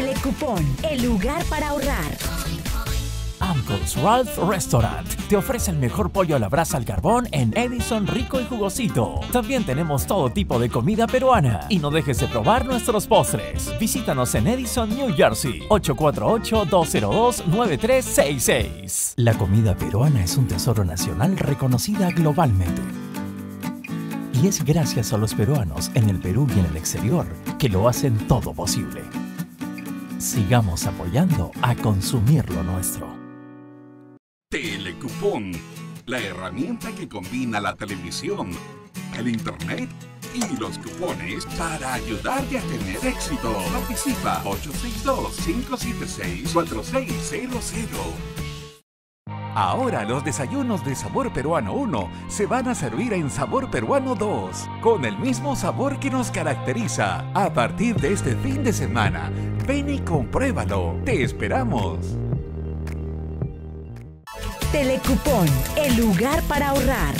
Telecupón, el lugar para ahorrar. Uncle's Ralph Restaurant te ofrece el mejor pollo a la brasa al carbón en Edison rico y jugosito. También tenemos todo tipo de comida peruana y no dejes de probar nuestros postres. Visítanos en Edison, New Jersey, 848-202-9366. La comida peruana es un tesoro nacional reconocida globalmente. Y es gracias a los peruanos en el Perú y en el exterior que lo hacen todo posible. Sigamos apoyando a consumir lo nuestro. Telecupón, la herramienta que combina la televisión, el internet y los cupones para ayudarte a tener éxito. Participa 862-576-4600. Ahora los desayunos de Sabor Peruano 1 se van a servir en Sabor Peruano 2, con el mismo sabor que nos caracteriza. A partir de este fin de semana, ven y compruébalo. Te esperamos. Telecupón, el lugar para ahorrar.